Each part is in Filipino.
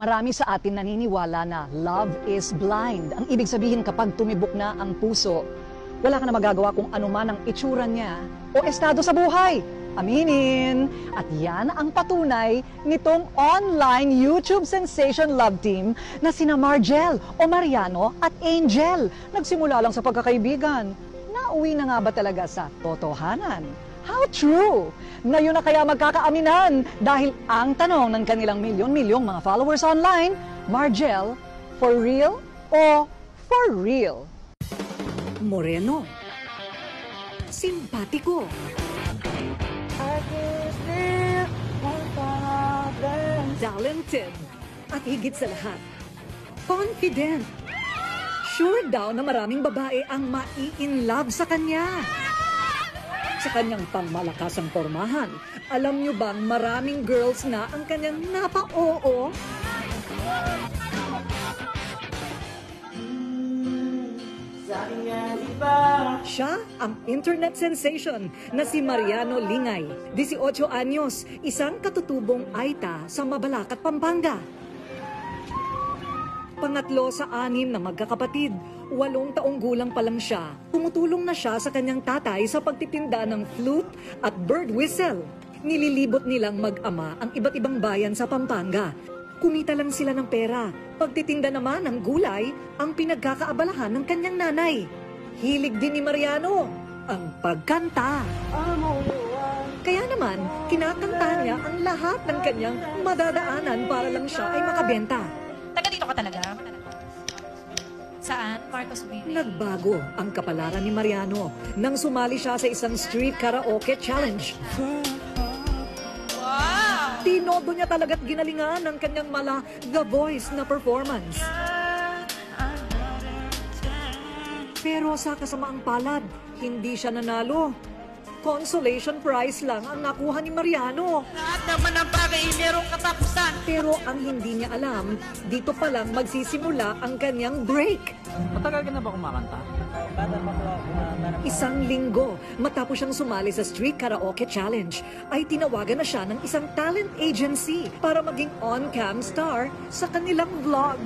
Marami sa atin naniniwala na love is blind. Ang ibig sabihin kapag tumibok na ang puso, wala ka na magagawa kung ano man ang itsura niya o estado sa buhay. Aminin! At yan ang patunay nitong online YouTube sensation love team na sina Margel o Mariano at Angel. Nagsimula lang sa pagkakaibigan. Nauwi na nga ba talaga sa totohanan? How true! Ngayon na kaya magkakaaminan dahil ang tanong ng kanilang milyon-milyong mga followers online, Margel, for real o for real? Moreno. Simpatiko. Talented. At higit sa lahat, confident. Sure daw na maraming babae ang mai-in love sa kanya. Sa kanyang pangmalakasang pormahan, alam niyo bang maraming girls na ang kanyang napa-oo? Siya ang internet sensation na si Mariano Lingay, 18 anyos, isang katutubong Aita sa Mabalacat, Pampanga. Pangatlo sa anim na magkakapatid, walong taong gulang pa lang siya. Tumutulong na siya sa kanyang tatay sa pagtitinda ng flute at bird whistle. Nililibot nilang mag-ama ang iba't ibang bayan sa Pampanga. Kumita lang sila ng pera. Pagtitinda naman ng gulay ang pinagkakaabalahan ng kanyang nanay. Hilig din ni Mariano ang pagkanta. Kaya naman, kinakanta niya ang lahat ng kanyang madadaanan para lang siya ay makabenta. Taga dito ka talaga? Saan? Marcos Villa. Nagbago ang kapalaran ni Mariano nang sumali siya sa isang street karaoke challenge. Wow! Tinodo niya talaga't ginalingan ng kanyang mala The Voice na performance. Pero sa kasamaang palad, hindi siya nanalo. Consolation prize lang ang nakuha ni Mariano. Lahat naman ng bagay ay merong katapusan. Pero ang hindi niya alam, dito pa lang magsisimula ang kanyang break. Matagal ka na ba kumakanta? Isang linggo matapos siyang sumali sa Street Karaoke Challenge, ay tinawagan na siya ng isang talent agency para maging on-cam star sa kanilang vlog.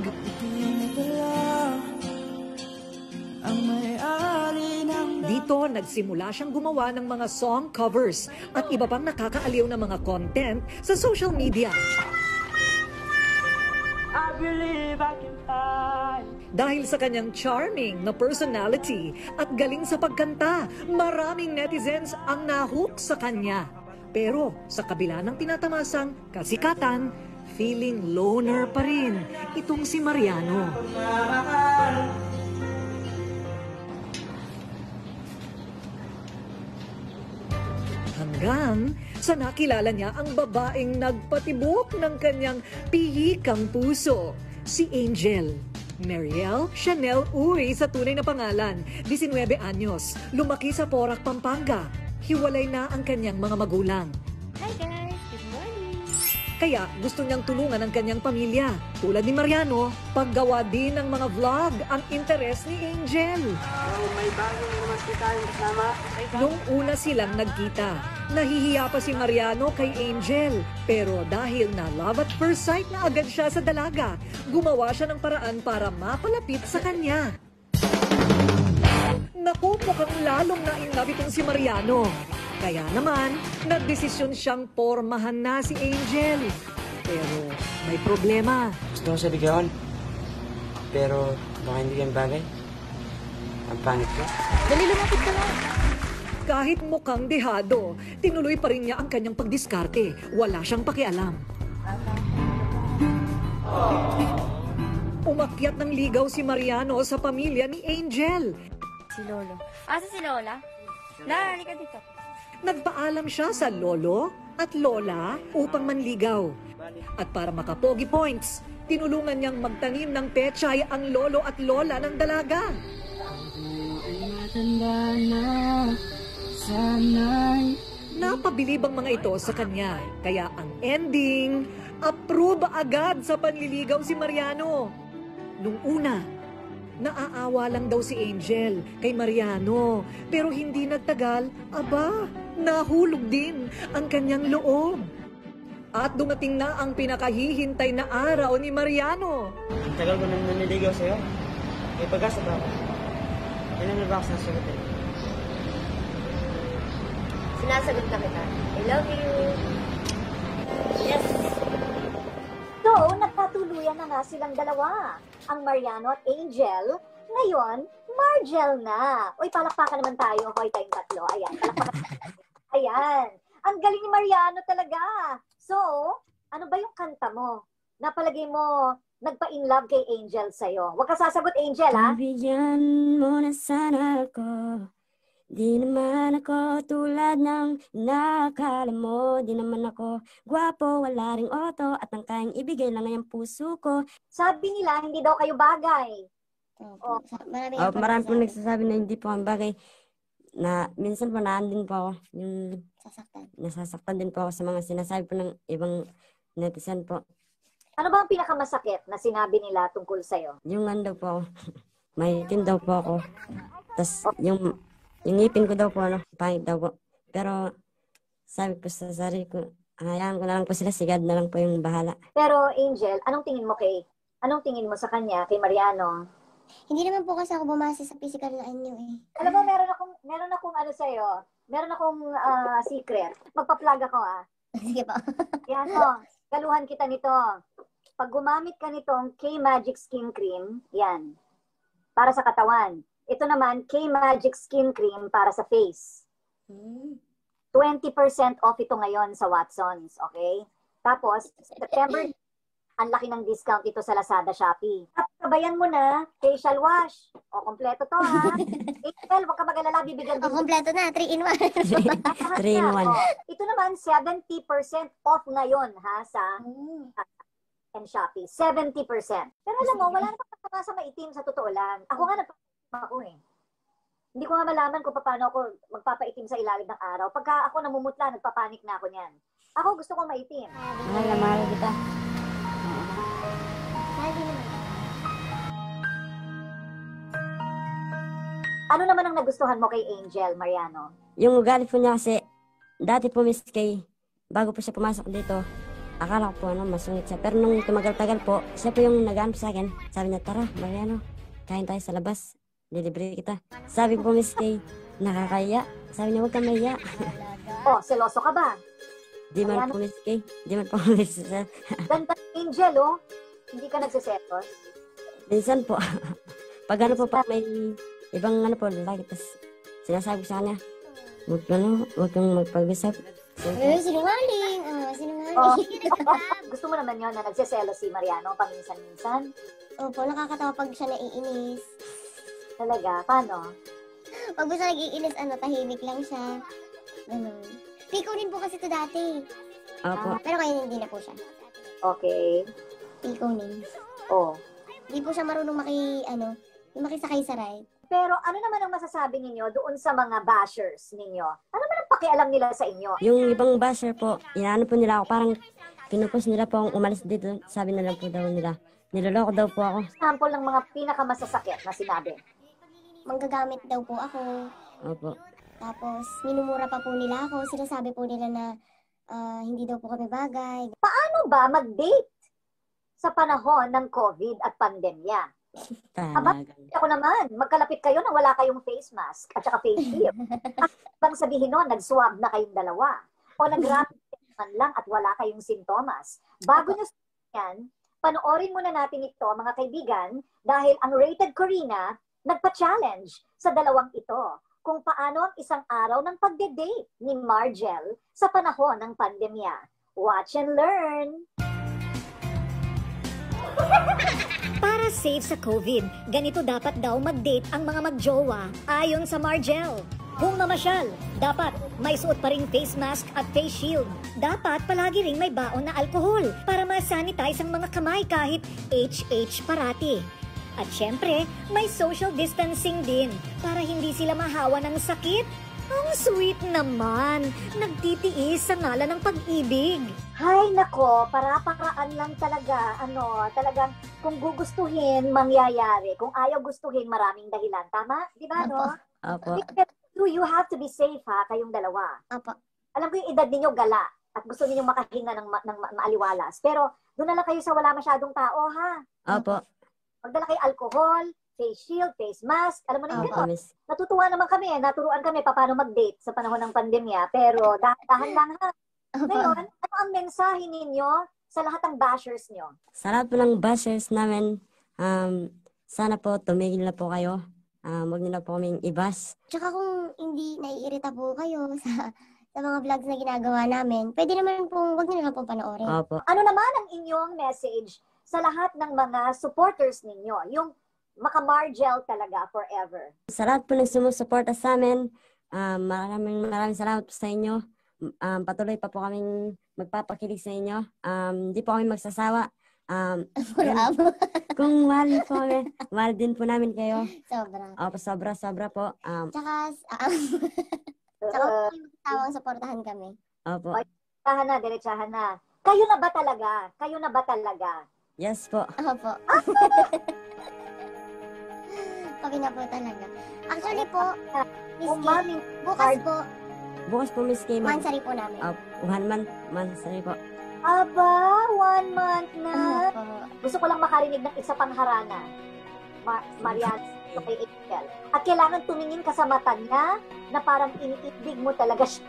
Dito, nagsimula siyang gumawa ng mga song covers at iba pang nakakaaliw na mga content sa social media. Dahil sa kanyang charming na personality at galing sa pagkanta, maraming netizens ang nahook sa kanya. Pero sa kabila ng tinatamasang kasikatan, feeling loner pa rin itong si Mariano. Hanggang sa nakilala niya ang babaeng nagpatibok ng kanyang pihikang puso, si Angel. Mariel Chanel Uy sa tunay na pangalan, 19 anyos, lumaki sa Porac, Pampanga. Hiwalay na ang kanyang mga magulang. Hi guys! Kaya gusto niyang tulungan ang kanyang pamilya. Tulad ni Mariano, paggawa din ng mga vlog ang interes ni Angel. may bago na naman po tayong kasama. Nung una silang nagkita, nahihiya pa si Mariano kay Angel. Pero dahil na love at first sight na agad siya sa dalaga, gumawa siya ng paraan para mapalapit sa kanya. Naku, mukhang lalong na-inlove itong si Mariano. Kaya naman, nagdesisyon siyang pormahan na si Angel. Pero may problema. Gusto ko siya bigawan. Pero baka hindi yan bagay. Ang pangit ko. Dali lumapit ka lang! Kahit mukhang dehado, tinuloy pa rin niya ang kanyang pagdiskarte. Wala siyang pakialam. Umakyat ng ligaw si Mariano sa pamilya ni Angel. Si Lolo. Asa si Lola? Lara, halika dito. Nagpaalam siya sa lolo at lola upang manligaw. At para makapogi points, tinulungan niyang magtanim ng pechay ang lolo at lola ng dalaga. Napabilib ang mga ito sa kanya, kaya ang ending, approve agad sa panliligaw si Mariano. Nung una, naaawa lang daw si Angel kay Mariano, pero hindi nagtagal, aba, nahulog din ang kanyang loob. At dumating na ang pinakahihintay na araw ni Mariano. Ang tagal ko nang naniligaw sa'yo. May pag-asa ba ako? Kailan na ba ako sasagutin? Sinasagot na kita. I love you. Yes. Nagkatuluyan na nga silang dalawa. Ang Mariano at Angel. Ngayon, Margel na. Uy, palakpakan naman tayo. Hoy, tayong tatlo. Ayan, palakpakan. Ayan. Ang galing ni Mariano talaga. So, ano ba yung kanta mo? Napalagay mo, nagpa-in love kay Angel sa'yo. Huwag ka sasagot, Angel, ha? Bigyan mo na sana ako Di naman ako tulad ng nakakala mo Di naman ako gwapo, wala ring oto At ang kayang ibigay lang ay ang puso ko Sabi nila, hindi daw kayo bagay. Opo. Sa- Marami oh, Marami po nagsasabi na hindi po ang bagay na minsan po naan din po ako yung Sasaktan. nasasaktan din po ako sa mga sinasabi po ng ibang netizen po Ano ba ang pinakamasakit na sinabi nila tungkol sa'yo? yung ano po may itim daw po ako tas yung yung ngipin ko daw po ano pangit daw po pero sabi ko sa sarili ko hayaan ko na lang po sila sigad na lang po yung bahala Pero, Angel, anong tingin mo kay, anong tingin mo sa kanya, kay Mariano? Hindi naman po kasi ako bumase sa physical na anyo eh. Alam mo, meron akong, meron akong ano sa'yo, meron akong ah, secret. Magpa-plug ako ah. Sige po. Yan o, kaluhan kita nito. Pag gumamit ka nitong K-Magic Skin Cream, yan, para sa katawan. Ito naman, K-Magic Skin Cream para sa face. Hmm. 20% off ito ngayon sa Watsons, okay? Tapos, September, ang laki ng discount ito sa Lazada, Shopee. At sabayan mo na, facial wash. O, kompleto to ha. Angel, huwag ka mag-alala, bibigyan O, din kompleto na. 3 in 1. Lahat Three in na. one. O, ito naman, 70% off ngayon ha sa Hmm. and Shopee. 70%. Pero alam mo, wala namang kasama sa maitim sa totoo lang. Ako nga ako eh. Hindi ko nga malaman kung paano ako magpapaitim sa ilalim ng araw. Pagka ako namumutla, nagpapanik na ako niyan. Ako gusto kong maitim. mahal na mahal kita. Ano naman ang nagustuhan mo kay Angel, Mariano? yung ugali po niya kasi dati po miss kay bago po siya pumasok dito akala ko po ano masungit siya pero nung tumagal-tagal po siya po yung nag sa akin sabi niya tara Mariano kain tayo sa labas lilibre kita sabi ko po miss kay nakakaya sabi niya huwag kang mahiya Oh, seloso ka ba? di man po miss kay di man po miss Ganda Angel, oh. Hindi ka nagsisetos. minsan po pag ano po pag may ibang ano po lalaki tas sinasabi ko sa kanya huwag ano huwag kang magpag-usap Eh, sinungaling. Oh, sinungaling. Oh. Gusto mo naman yun na nagsiselos si Mariano paminsan-minsan? Opo, nakakatawa pag siya naiinis. Talaga? Paano? Pag gusto nag-iinis, ano, tahimik lang siya. Ganun. Piko rin po kasi ito dati. opo Pero ngayon hindi na po siya. Okay. Piko rin. Oh. Hindi po siya marunong maki, ano, yung makisakay sa ride. Pero ano naman ang masasabi ninyo doon sa mga bashers ninyo? Ano naman ang pakialam nila sa inyo? Yung ibang basher po, inaano po nila ako, parang pinupos nila po akong umalis dito. Sabi na lang po daw nila, niloloko daw po ako. Sample ng mga pinakamasasakit na sinabi. Manggagamit daw po ako. Opo. Tapos, minumura pa po nila ako. Sinasabi po nila na ah, hindi daw po kami bagay. Ano ba mag-date sa panahon ng COVID at pandemya? Talagang. Ako naman, magkalapit kayo na wala kayong face mask at saka face shield. At bang sabihin nun, nag-swab na kayong dalawa. O nag-rapid test man lang at wala kayong sintomas. Bago nyo sabihin yan, panoorin muna natin ito mga kaibigan dahil ang Rated Corina nagpa-challenge sa dalawang ito kung paano ang isang araw ng pagde-date ni Margel sa panahon ng pandemya. Watch and learn! Para safe sa COVID, ganito dapat daw mag-date ang mga magjowa ayon sa Margel. Kung mamasyal, dapat may suot pa ring face mask at face shield. Dapat palagi ring may baon na alkohol para ma-sanitize ang mga kamay kahit HH parati. At syempre, may social distancing din para hindi sila mahawa ng sakit. Ang sweet naman! Nagtitiis sa ngalan ng pag-ibig. Hay nako, para-paraan lang talaga. Ano, talagang kung gugustuhin, mangyayari. Kung ayaw gustuhin, maraming dahilan. Tama? Di ba, no? Opo. Because you, you have to be safe, ha, kayong dalawa. Apo. Alam ko yung edad ninyo gala. at gusto ninyong makahinga ng, ma- ng ma- maaliwalas. Pero doon na lang kayo sa wala masyadong tao, ha? Opo. Magdala kayo alcohol, face shield, face mask, alam mo na yun. Opo, miss. Natutuwa naman kami eh. Naturuan kami pa paano mag-date sa panahon ng pandemya. Pero dahan-dahan lang ha. Ngayon, ano ang mensahe ninyo sa lahat ng bashers nyo? Sa lahat po ng bashers namin, um, sana po tumigil na po kayo. Um, huwag niyo na po kaming ibas. Tsaka kung hindi naiirita po kayo sa sa mga vlogs na ginagawa namin, pwede naman pong, wag niyo na lang pong panoorin. Opo. Ano naman ang inyong message sa lahat ng mga supporters ninyo? Yung makamargel talaga forever. Sa lahat po ng sumusuporta sa amin, um, maraming maraming salamat po sa inyo. Um, patuloy pa po kaming magpapakilig sa inyo. Um, di po kami magsasawa. Um, kung mahal niyo po kami, mahal din po namin kayo. Sobra. Opo, sobra, sobra po. Um, Tsaka, ah, tsaka tawang supportahan kami. opo. diretsahan na, diretsahan na. Kayo na ba talaga? Kayo na ba talaga? Yes po. Opo. Kami na po talaga. Actually po, Miss Kay, maming bukas po, Bukas po, Miss Kim. mansari po namin. Uh, one month, sorry po. Aba, one month na. Opo. Gusto ko lang makarinig ng isa pang harana. Ma- Marian, kay Angel. At kailangan tumingin ka sa mata niya na parang iniibig mo talaga siya.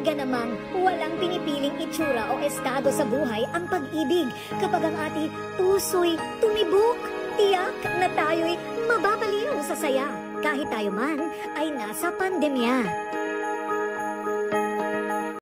Talaga namang walang pinipiling itsura o estado sa buhay ang pag-ibig kapag ang ating puso'y tumibok. Tiyak na tayo'y mababaliw sa saya kahit tayo man ay nasa pandemya.